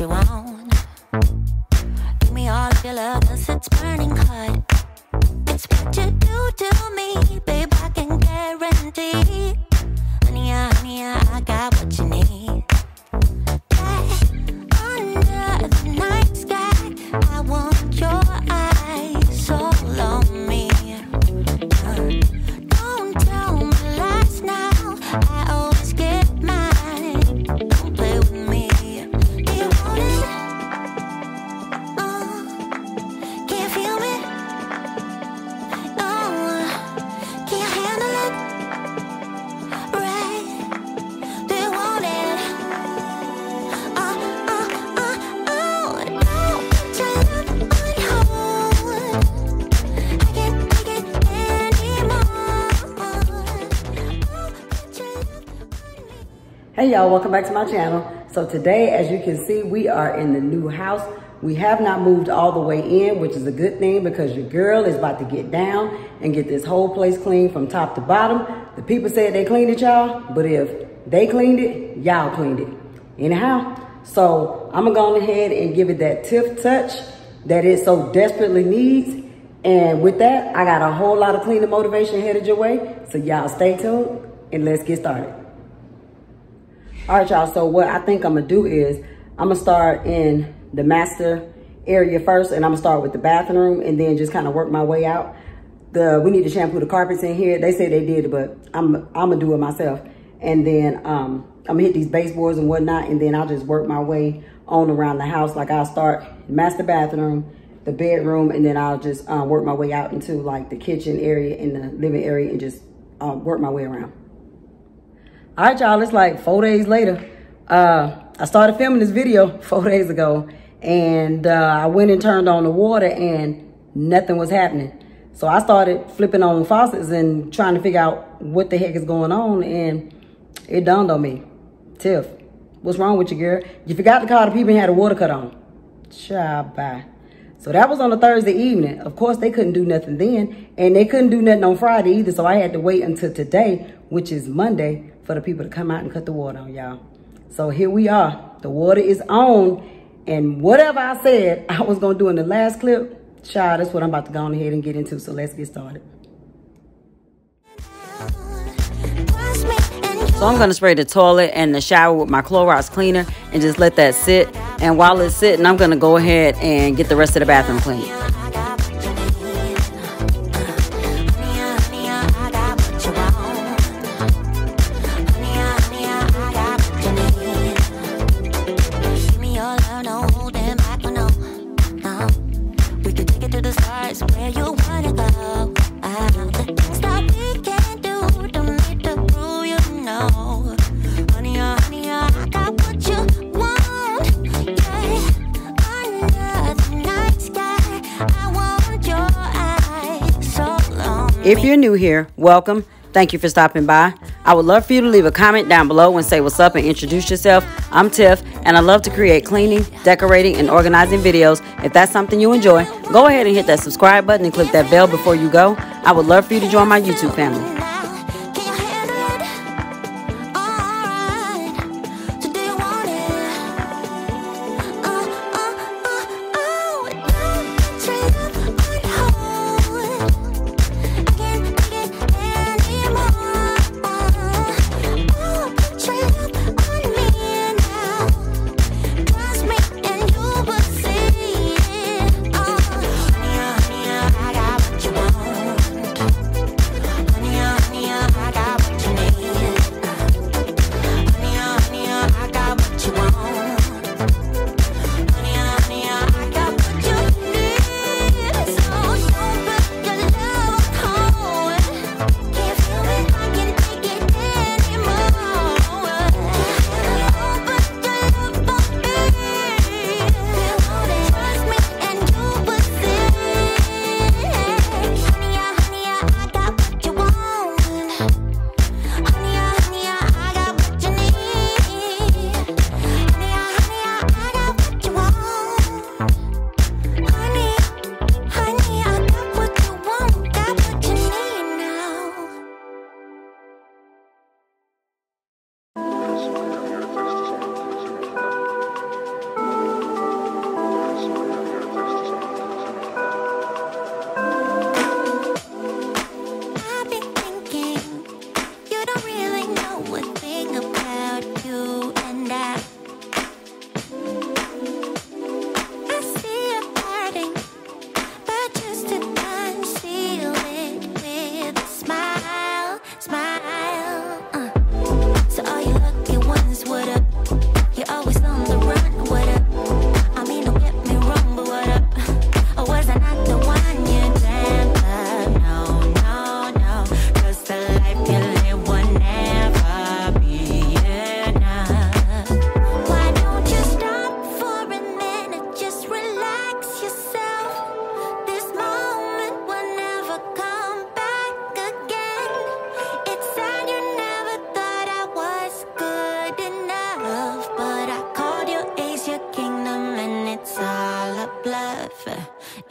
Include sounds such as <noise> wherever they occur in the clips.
you want. Y'all, welcome back to my channel. So today, as you can see, we are in the new house. We have not moved all the way in, which is a good thing because your girl is about to get down and get this whole place clean from top to bottom. The people said they cleaned it, y'all, but if they cleaned it, y'all cleaned it. Anyhow, so I'm gonna go ahead and give it that tip touch that it so desperately needs. And with that, I got a whole lot of cleaning motivation headed your way. So y'all stay tuned and let's get started. All right, y'all. So what I think I'm gonna do is I'm gonna start in the master area first, and I'm gonna start with the bathroom, and then just kind of work my way out. The we need to shampoo the carpets in here. They say they did, but I'm I'm gonna do it myself. And then um, I'm gonna hit these baseboards and whatnot, and then I'll just work my way on around the house. Like I'll start master bathroom, the bedroom, and then I'll just uh, work my way out into like the kitchen area and the living area, and just uh, work my way around. All right, y'all, it's like four days later. Uh, I started filming this video <laughs> four days ago and uh, I went and turned on the water and nothing was happening. So I started flipping on faucets and trying to figure out what the heck is going on and it dawned on me. Tiff, what's wrong with you, girl? You forgot to call the people and had a water cut on. Child, bye. So that was on a Thursday evening. Of course, they couldn't do nothing then, and they couldn't do nothing on Friday either. So I had to wait until today, which is Monday, for the people to come out and cut the water on, y'all. So here we are. The water is on, and whatever I said <laughs> I was gonna do in the last clip, child, that's what I'm about to go on ahead and get into. So let's get started. So I'm gonna spray the toilet and the shower with my Clorox cleaner and just let that sit. And while it's sitting, I'm gonna go ahead and get the rest of the bathroom clean. If you're new here, welcome. Thank you for stopping by. I would love for you to leave a comment down below and say what's up and introduce yourself. I'm Tiff, and I love to create cleaning, decorating, and organizing videos. If that's something you enjoy, go ahead and hit that subscribe button and click that bell before you go. I would love for you to join my YouTube family.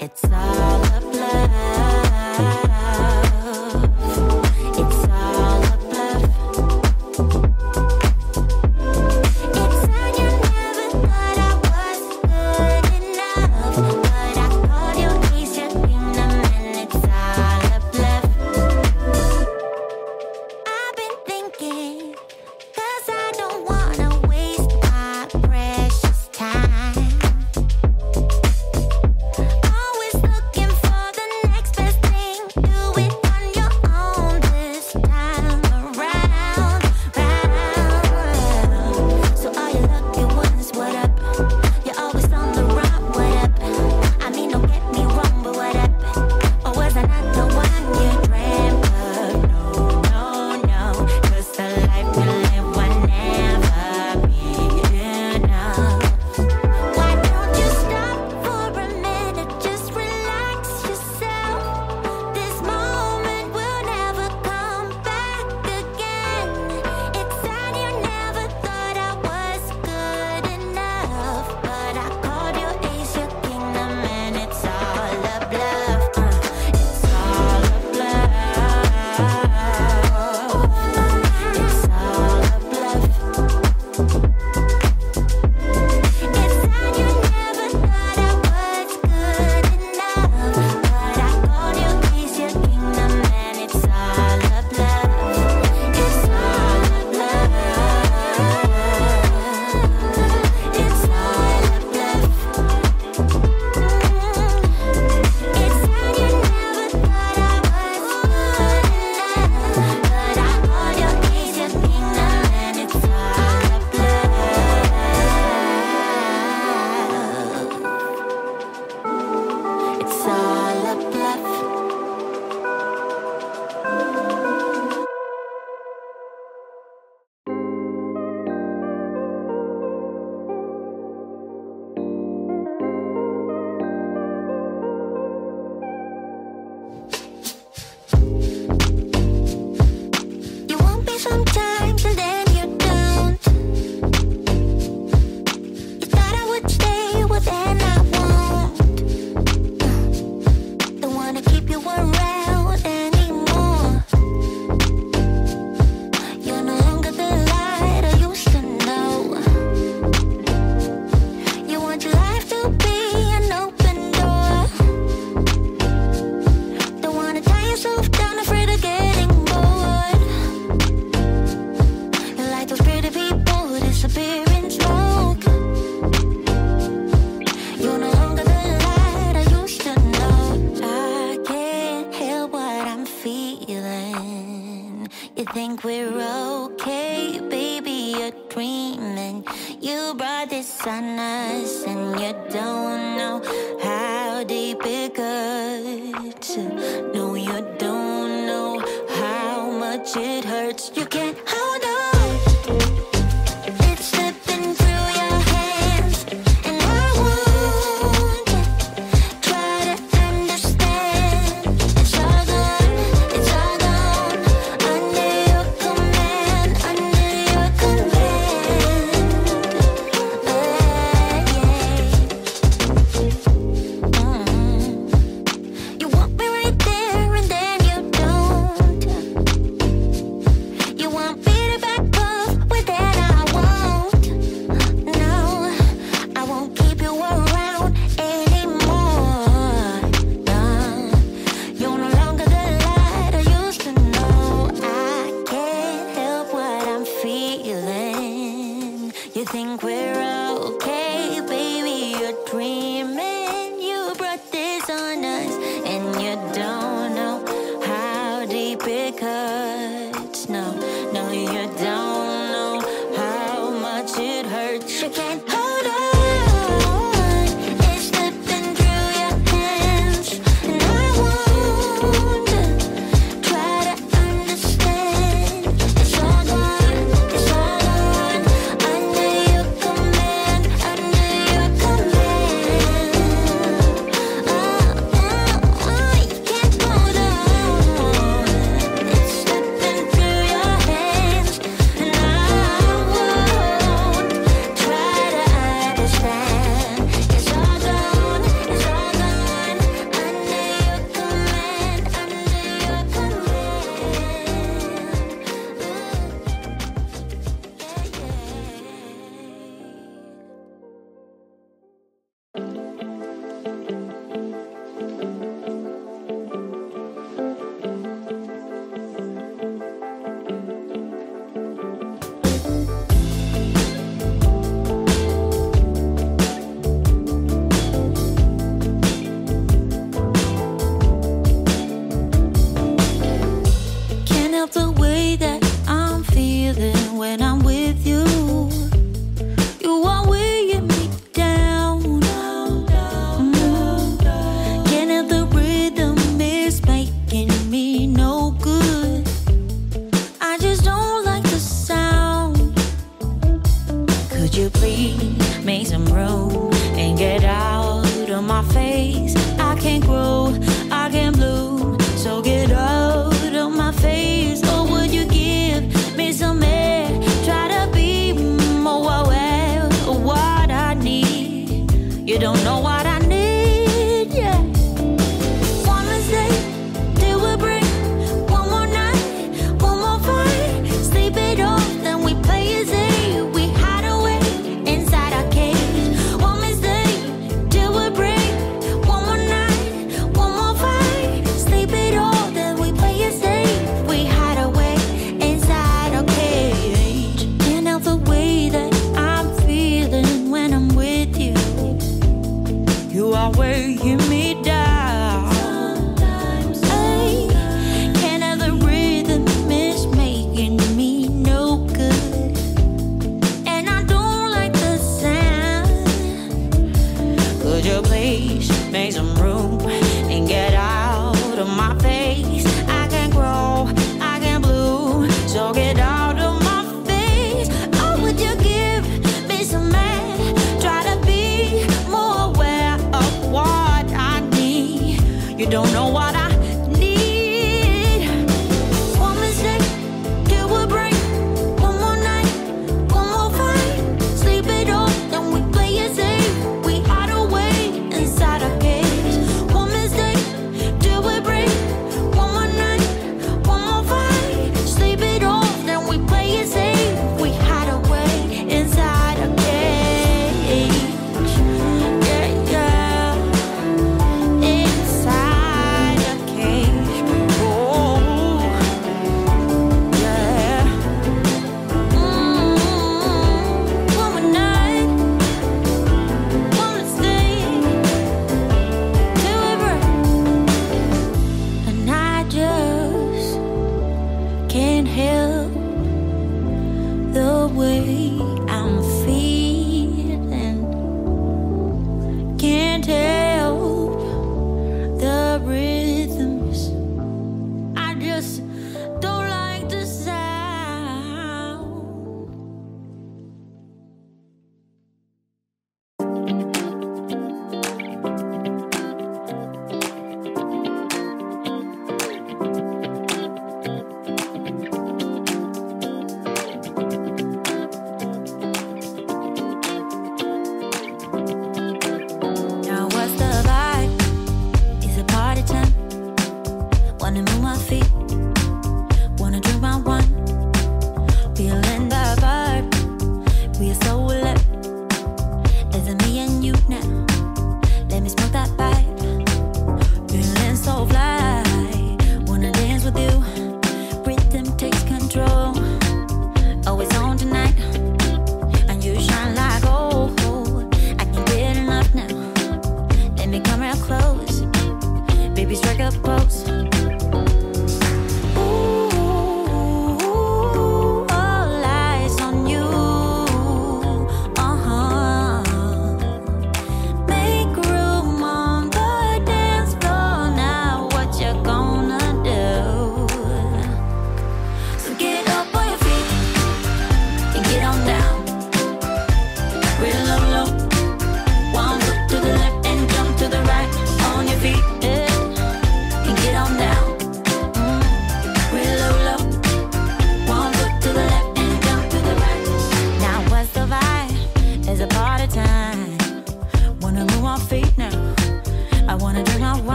It's all a blur.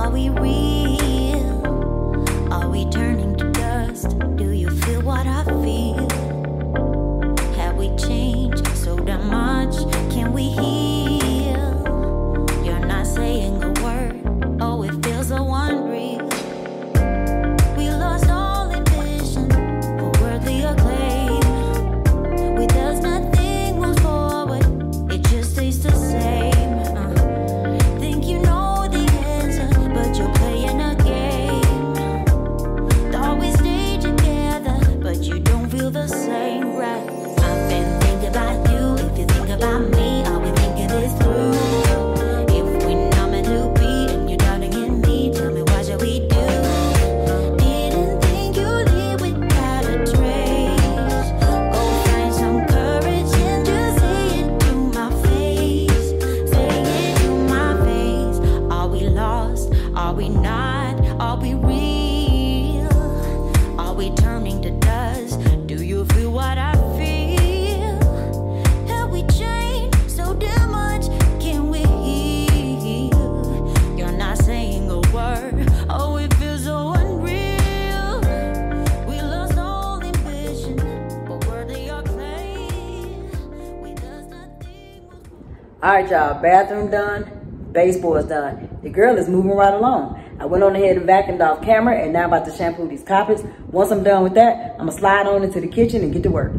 Are we real? Are we turning to dust? Do you feel what I feel? Have we changed so damn much? Can we heal? right, y'all, bathroom done, baseboard's done. The girl is moving right along. I went on ahead and vacuumed off camera, and now I'm about to shampoo these carpets. Once I'm done with that, I'm gonna slide on into the kitchen and get to work.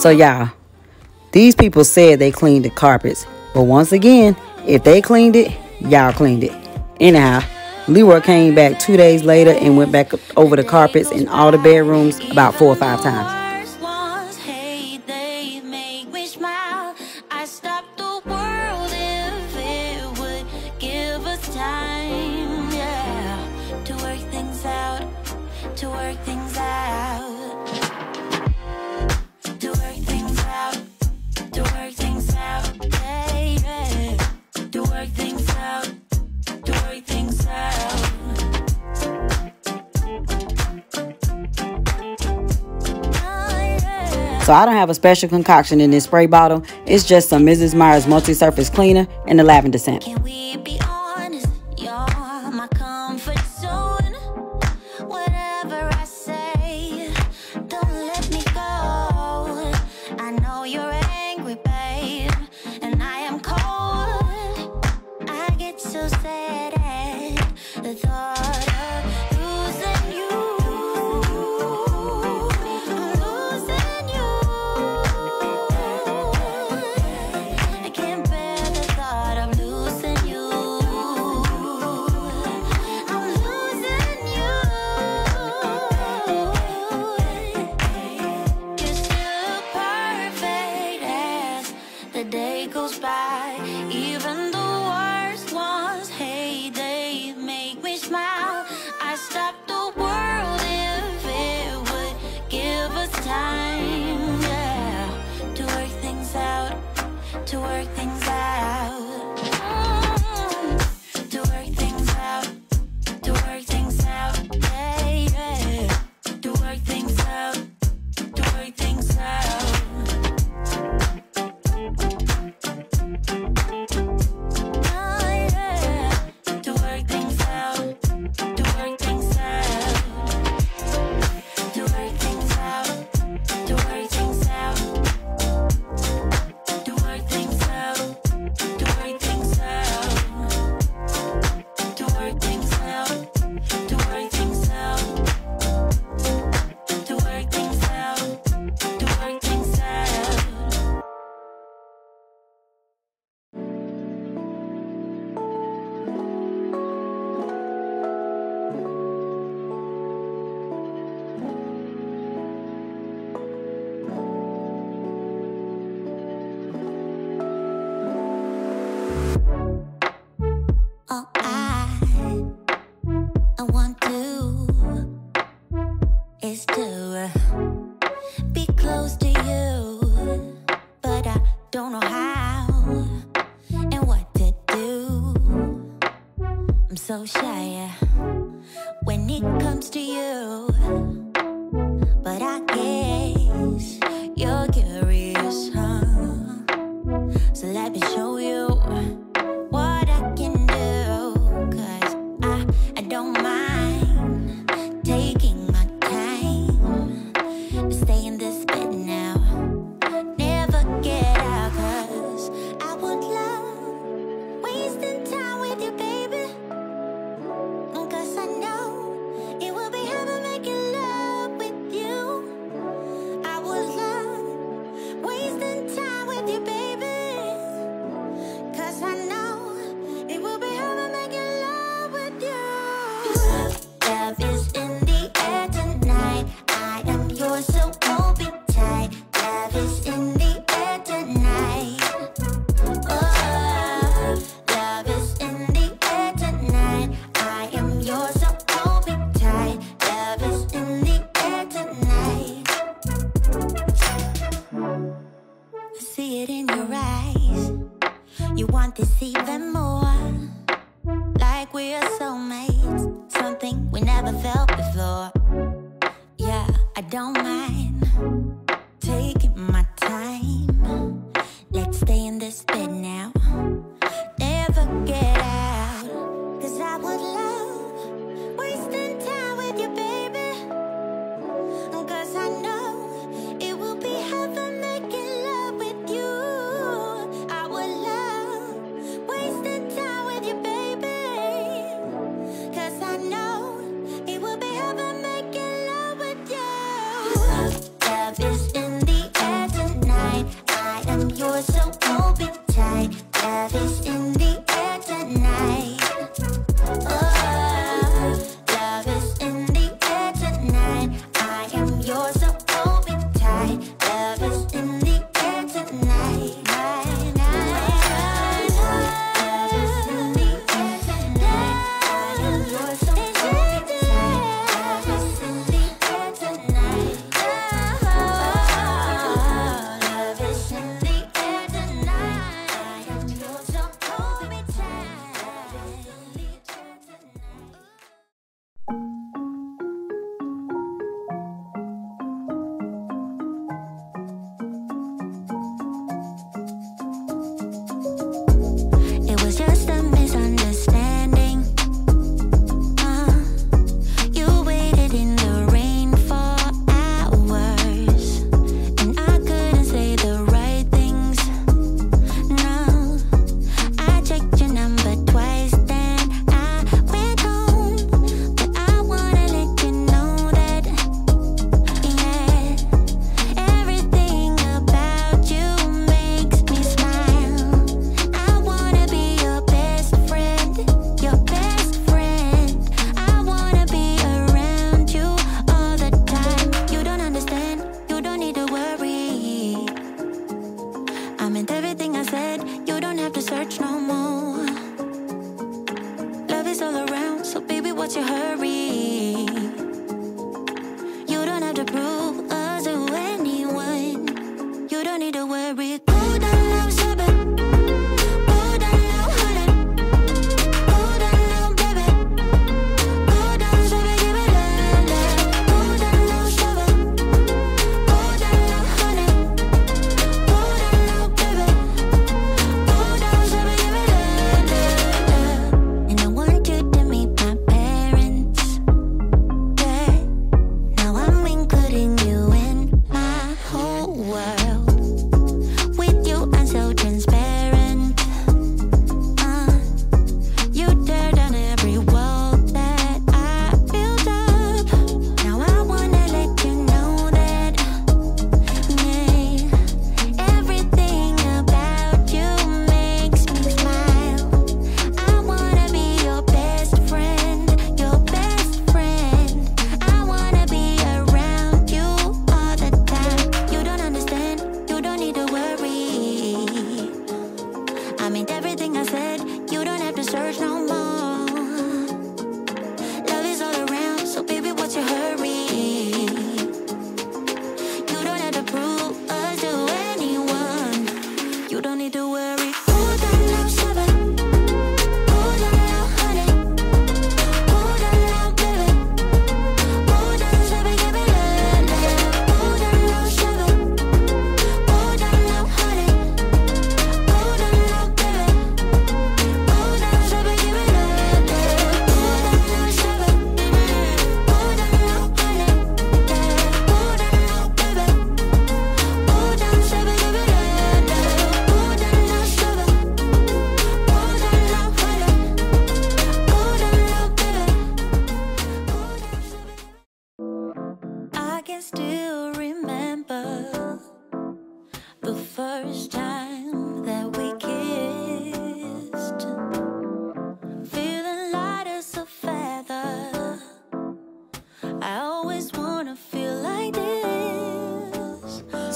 So, y'all, these people said they cleaned the carpets. But once again, if they cleaned it, y'all cleaned it. Anyhow, Leroy came back two days later and went back over the carpets in all the bedrooms about four or five times. So I don't have a special concoction in this spray bottle. It's just some Mrs. Meyer's multi-surface cleaner and the lavender scent.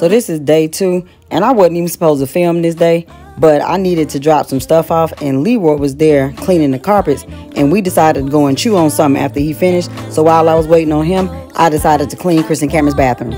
So this is day two, and I wasn't even supposed to film this day, but I needed to drop some stuff off, and Leroy was there cleaning the carpets, and we decided to go and chew on something after he finished. So while I was waiting on him, I decided to clean Chris and Cameron's bathroom.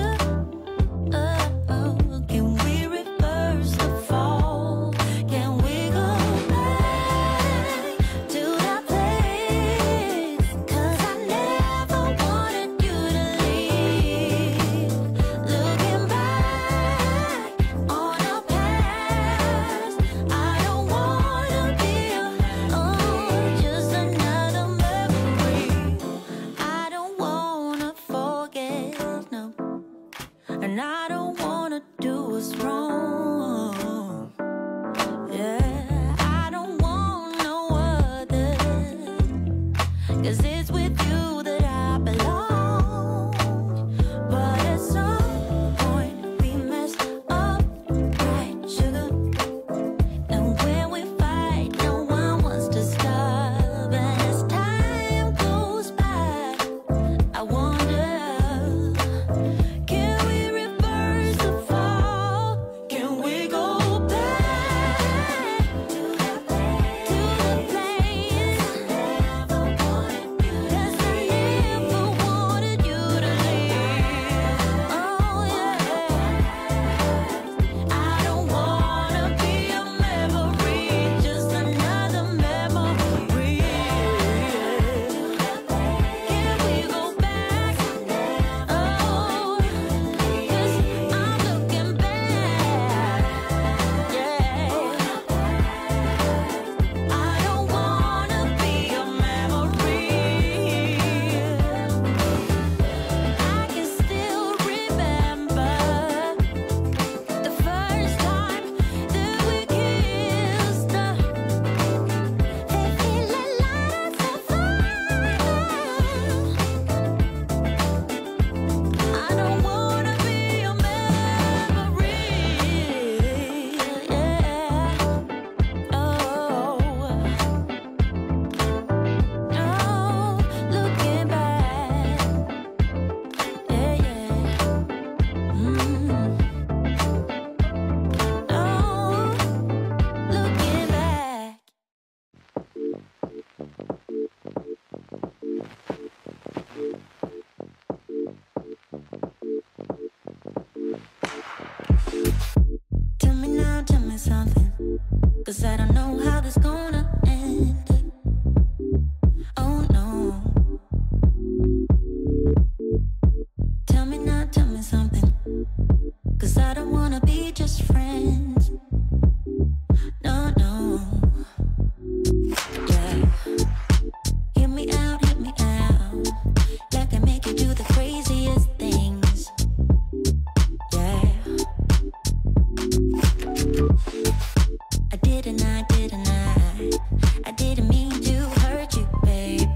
Didn't mean to hurt you, babe.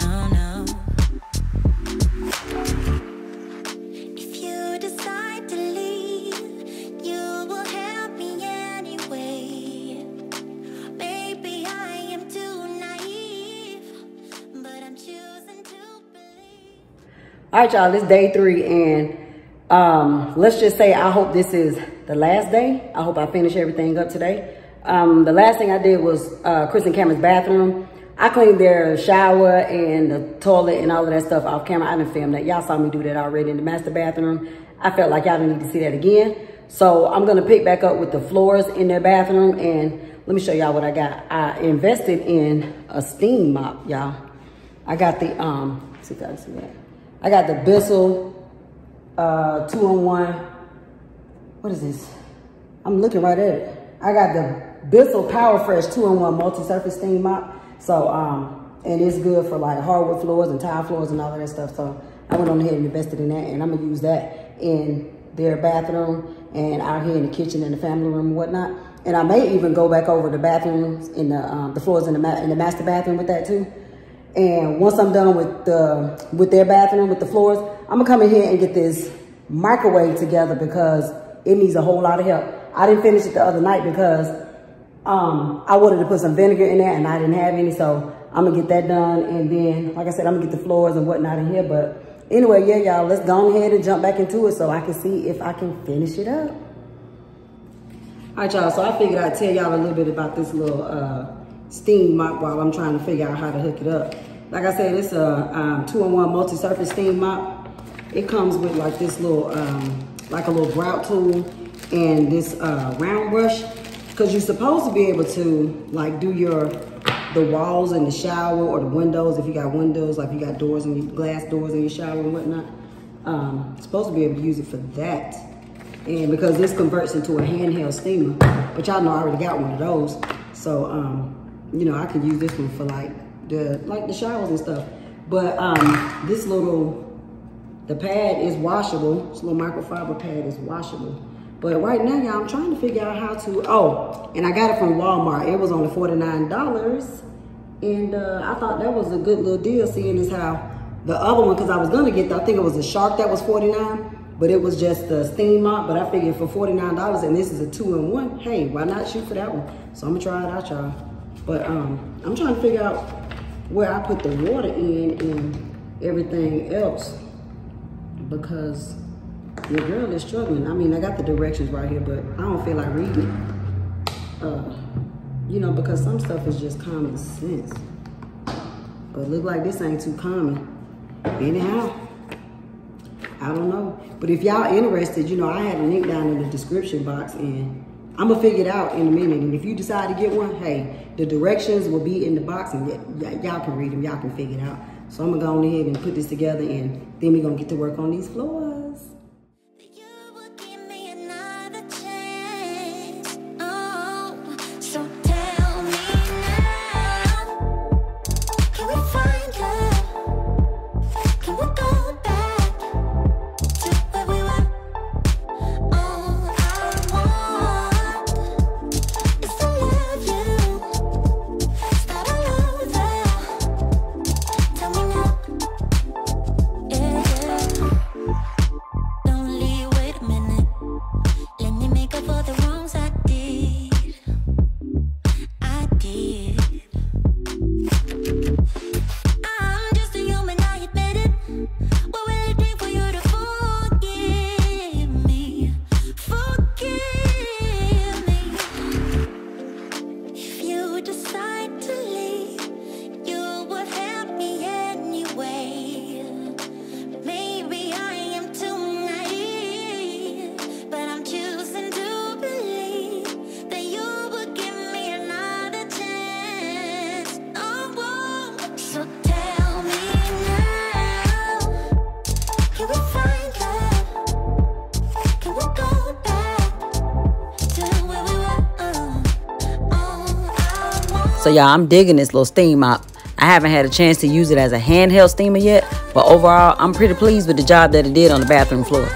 No, no. If you decide to leave, you will help me anyway. Maybe I am too naive, but I'm choosing to believe. All right, y'all, it's day three, and um, let's just say I hope this is the last day. I hope I finish everything up today. Um, the last thing I did was uh, Chris and Cameron's bathroom. I cleaned their shower and the toilet and all of that stuff off camera. I didn't film that. Y'all saw me do that already in the master bathroom. I felt like y'all didn't need to see that again. So I'm gonna pick back up with the floors in their bathroom and let me show y'all what I got. I invested in a steam mop, y'all. I got the, um, see if I see that. I got the Bissell uh, two on one. What is this? I'm looking right at it. I got the Bissell PowerFresh two on one multi-surface steam mop. So, um, and it's good for like hardwood floors and tile floors and all of that stuff. So I went on ahead and invested in that and I'm gonna use that in their bathroom and out here in the kitchen and the family room and whatnot. And I may even go back over the bathrooms in the, um, the floors in the, in the master bathroom with that too. And once I'm done with the with their bathroom, with the floors, I'm gonna come in here and get this microwave together because it needs a whole lot of help. I didn't finish it the other night because um, I wanted to put some vinegar in there and I didn't have any, so I'm gonna get that done. And then, like I said, I'm gonna get the floors and whatnot in here, but anyway, yeah, y'all, let's go ahead and jump back into it so I can see if I can finish it up. All right, y'all, so I figured I'd tell y'all a little bit about this little uh, steam mop while I'm trying to figure out how to hook it up. Like I said, it's a um, two-in-one multi-surface steam mop. It comes with like this little, um, like a little grout tool and this uh, round brush because you're supposed to be able to like do your the walls in the shower or the windows if you got windows like you got doors and glass doors in your shower and whatnot. Um supposed to be able to use it for that. And because this converts into a handheld steamer but y'all know i already got one of those. So um you know i could use this one for like the like the showers and stuff. But um this little the pad is washable. This little microfiber pad is washable but right now, y'all, I'm trying to figure out how to, oh, and I got it from Walmart. It was only $49. And uh, I thought that was a good little deal, seeing as how the other one, because I was to get, the, I think it was a Shark that was 49 but it was just the steam mop. But I figured for $49, and this is a two-in-one, hey, why not shoot for that one? So I'm to try it out, y'all. But um, I'm trying to figure out where I put the water in and everything else because your girl is struggling. I mean, I got the directions right here, but I don't feel like reading it. Uh, you know, because some stuff is just common sense. But look like this ain't too common. Anyhow, I don't know. But if y'all interested, you know, I had a link down in the description box and I'm gonna figure it out in a minute. And if you decide to get one, hey, the directions will be in the box and y'all can read them, y'all can figure it out. So I'm gonna go on ahead and put this together and then we're gonna get to work on these floors. So y'all, I'm digging this little steam mop. I haven't had a chance to use it as a handheld steamer yet, but overall, I'm pretty pleased with the job that it did on the bathroom floor.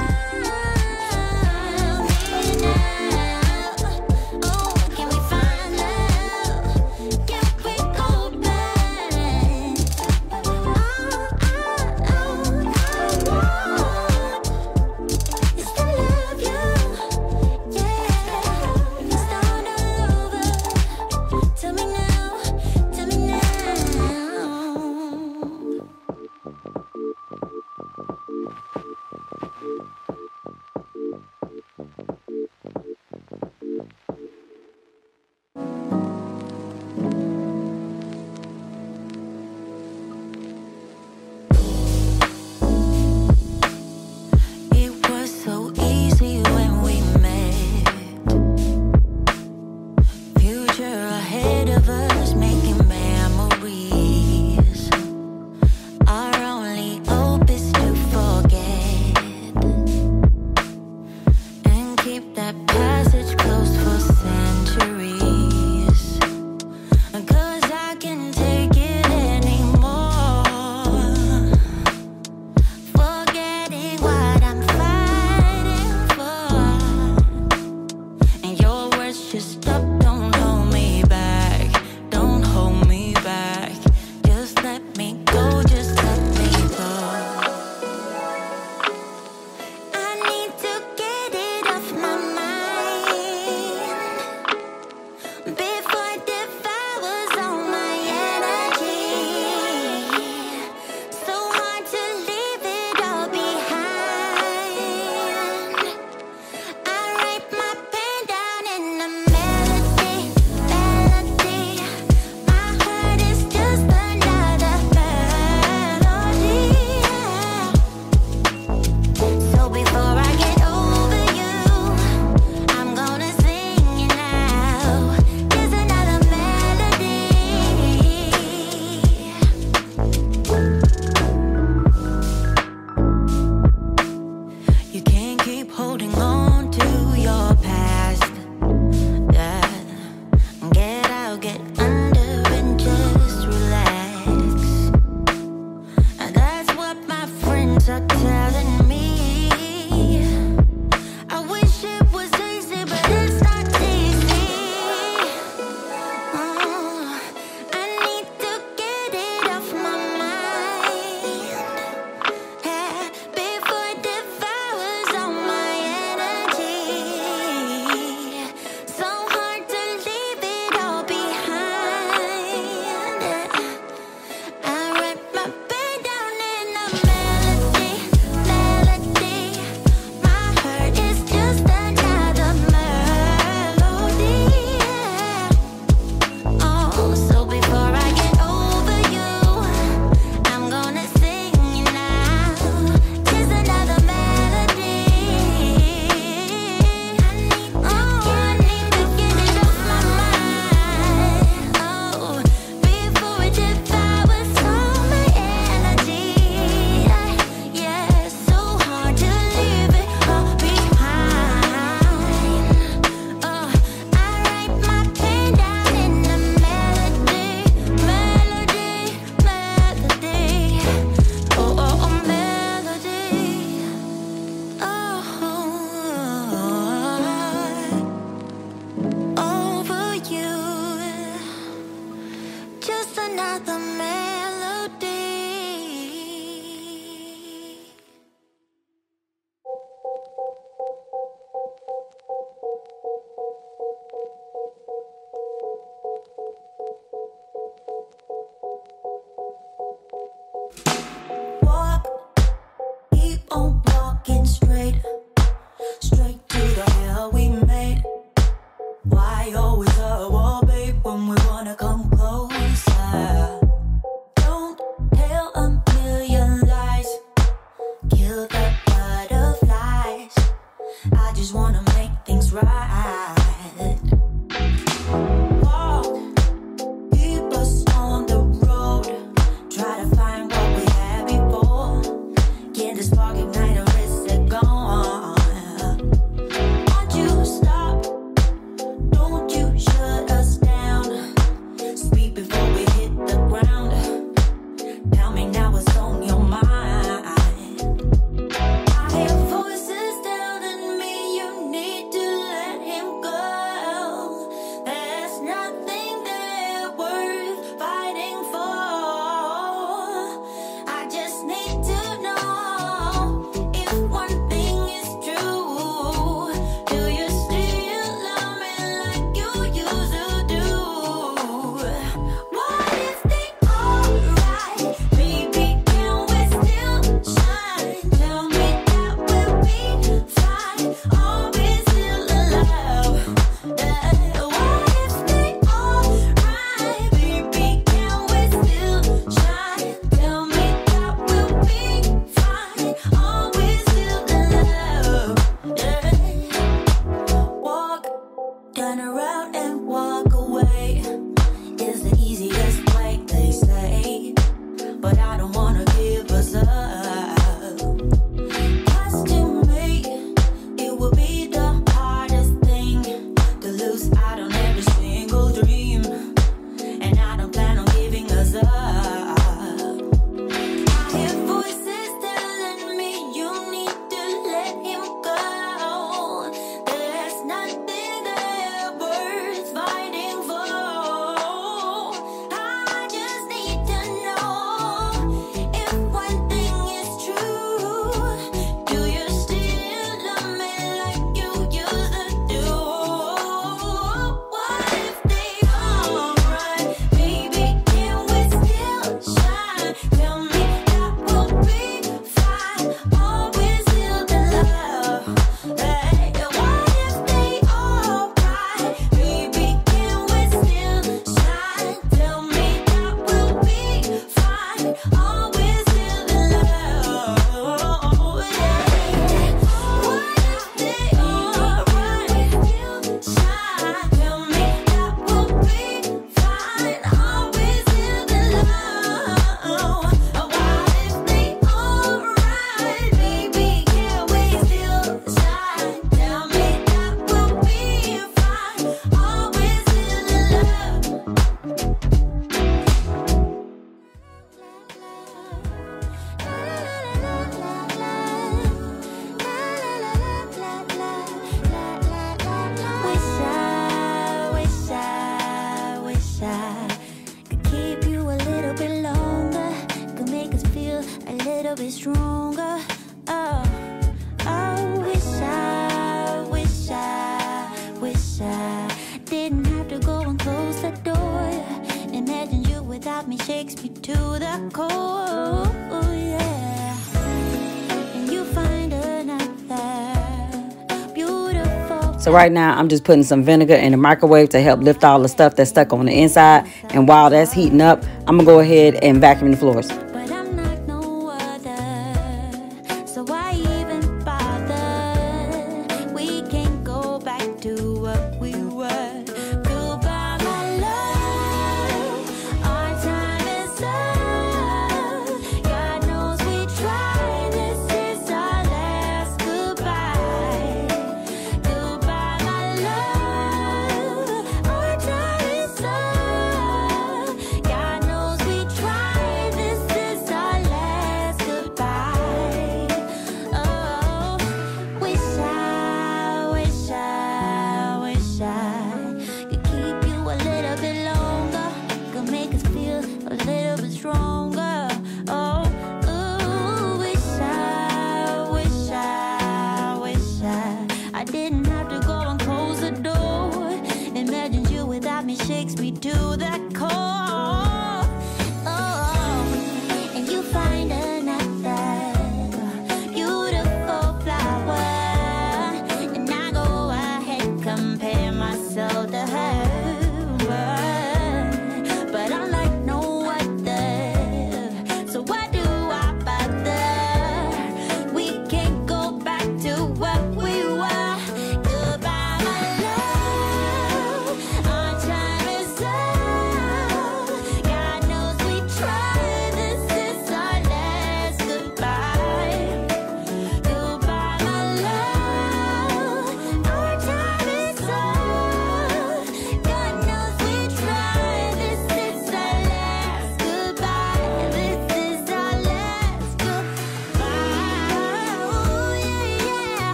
Right now I'm just putting some vinegar in the microwave to help lift all the stuff that's stuck on the inside. And while that's heating up, I'm gonna go ahead and vacuum the floors.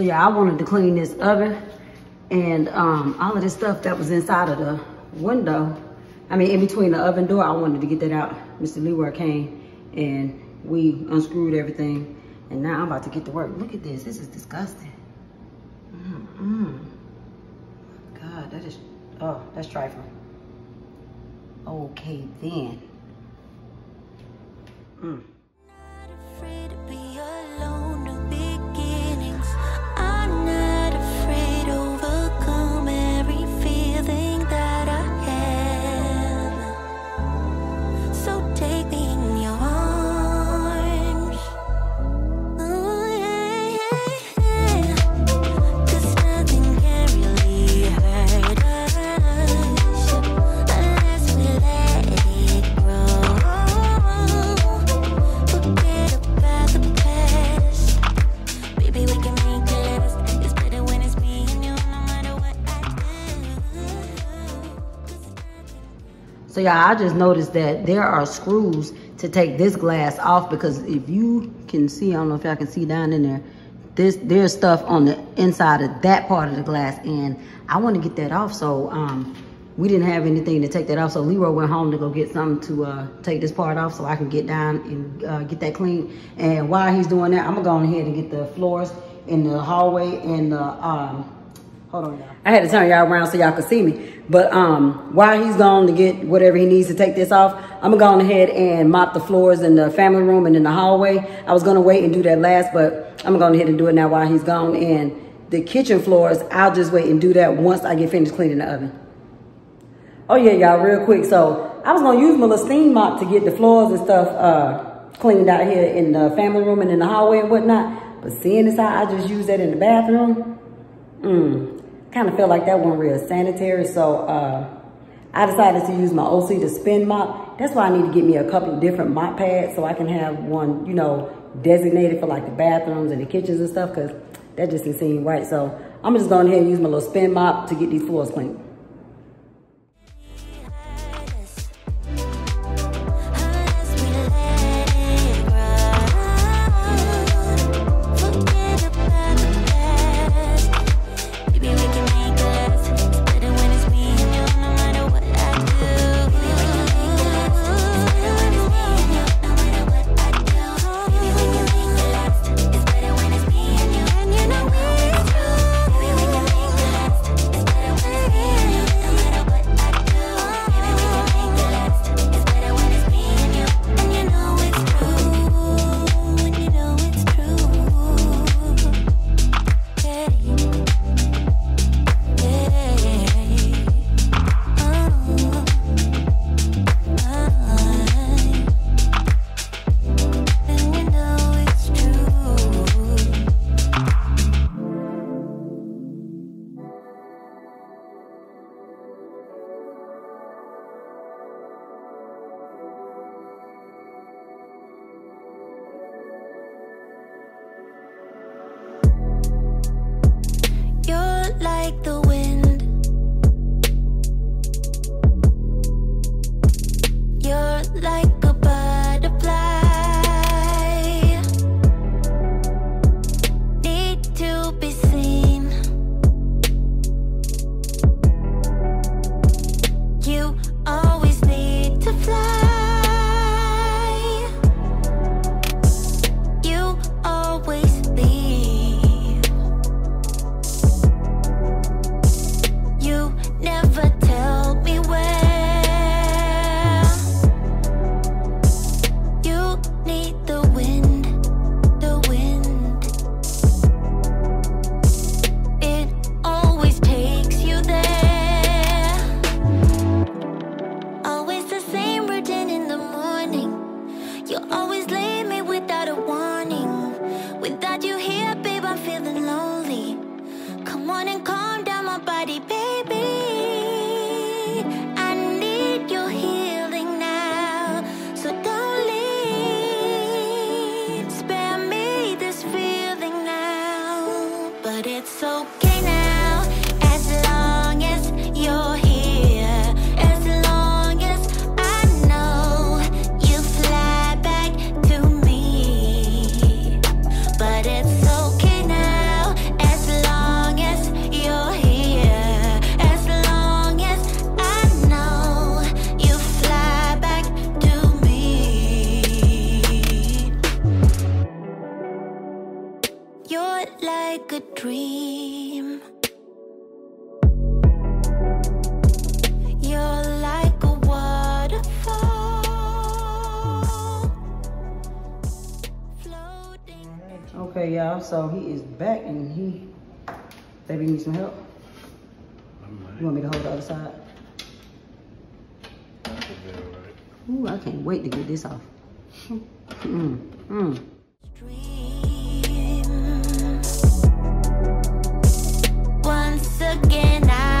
So yeah, I wanted to clean this oven and um, all of this stuff that was inside of the window. I mean, in between the oven door, I wanted to get that out. Mr. Leroy came and we unscrewed everything. And now I'm about to get to work. Look at this. This is disgusting. Mm-mm. God, that is, oh, that's trifling. Okay, then. Mm. Yeah, I just noticed that there are screws to take this glass off because if you can see, I don't know if y'all can see down in there, there's, there's stuff on the inside of that part of the glass and I want to get that off. So um, we didn't have anything to take that off. So Leroy went home to go get something to uh, take this part off so I can get down and uh, get that clean. And while he's doing that, I'm gonna go ahead and get the floors in the hallway and the, um, hold on y'all. I had to turn y'all around so y'all could see me. But um, while he's gone to get whatever he needs to take this off, I'm gonna go on ahead and mop the floors in the family room and in the hallway. I was gonna wait and do that last, but I'm gonna go on ahead and do it now while he's gone. And the kitchen floors, I'll just wait and do that once I get finished cleaning the oven. Oh yeah, y'all, real quick. So I was gonna use my little steam mop to get the floors and stuff uh, cleaned out here in the family room and in the hallway and whatnot. But seeing as how I just used that in the bathroom, mm, kind of felt like that wasn't real sanitary. So uh, I decided to use my O-Cedar spin mop. That's why I need to get me a couple of different mop pads so I can have one, you know, designated for like the bathrooms and the kitchens and stuff because that just didn't seem right. So I'm just going ahead and use my little spin mop to get these floors clean. so he is back and he, baby, need some help. You want me to hold the other side? Ooh, I can't wait to get this off. mm, mm. Once again, I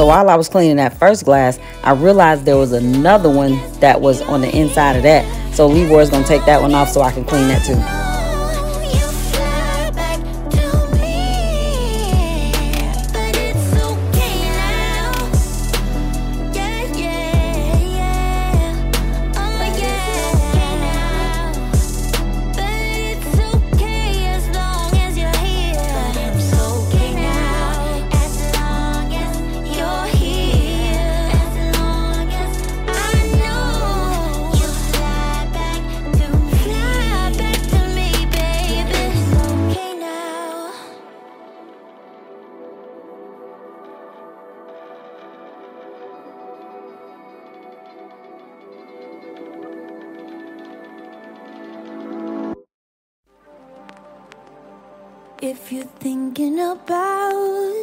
So while I was cleaning that first glass, I realized there was another one that was on the inside of that. So Leroy's gonna take that one off so I can clean that too. thinking about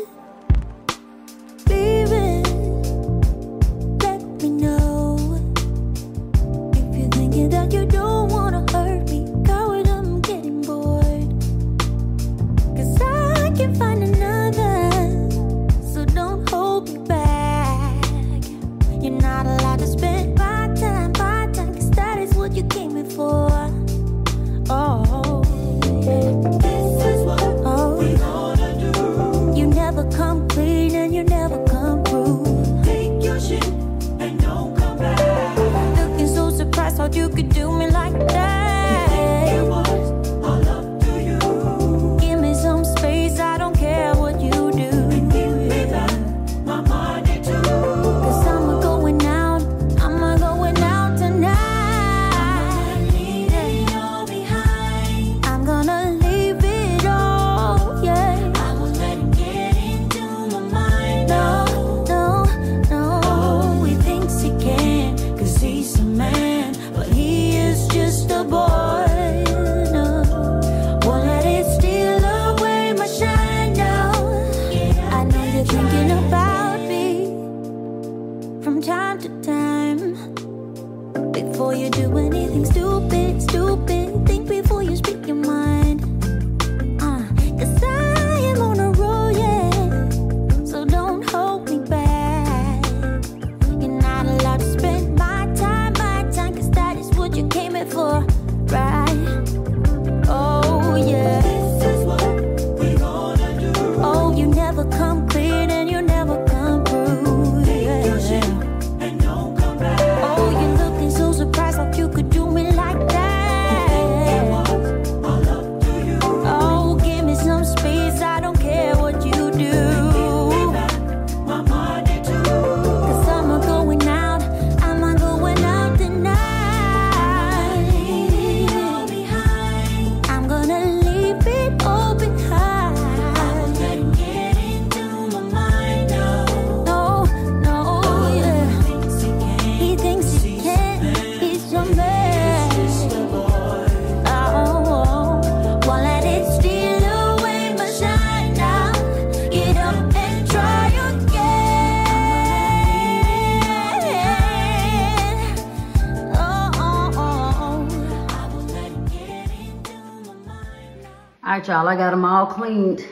I got them all cleaned.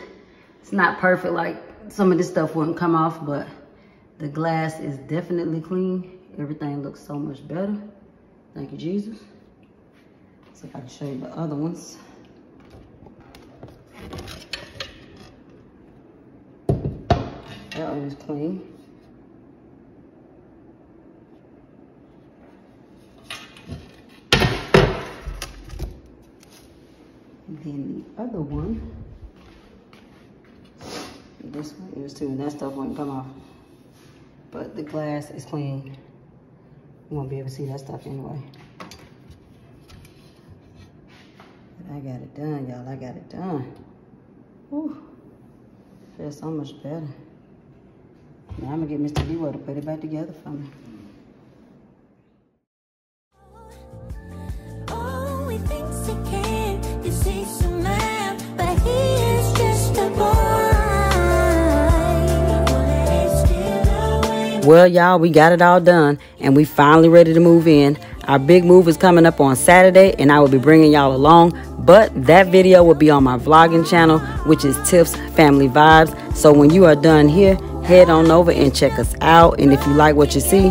It's not perfect, like some of this stuff wouldn't come off, but the glass is definitely clean. Everything looks so much better. Thank you, Jesus. So if I can show you the other ones. That one is clean. Then the other one, this one is too, and that stuff won't come off. But the glass is clean. You won't be able to see that stuff anyway. But I got it done, y'all. I got it done. Whew. Feels so much better. Now I'm gonna get Mr. Leroy to put it back together for me. Well, y'all, we got it all done and we finally ready to move in. Our big move is coming up on Saturday and I will be bringing y'all along. But that video will be on my vlogging channel, which is Tif's Family Vibes. So when you are done here, head on over and check us out. And if you like what you see,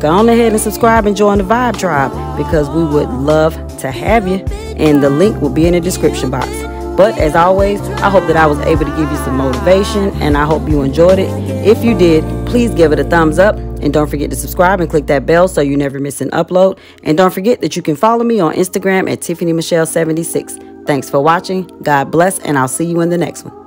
go on ahead and subscribe and join the Vibe Tribe because we would love to have you. And the link will be in the description box. But as always, I hope that I was able to give you some motivation and I hope you enjoyed it. If you did, please give it a thumbs up and don't forget to subscribe and click that bell so you never miss an upload. And don't forget that you can follow me on Instagram at Tifani Michelle 76. Thanks for watching. God bless, and I'll see you in the next one.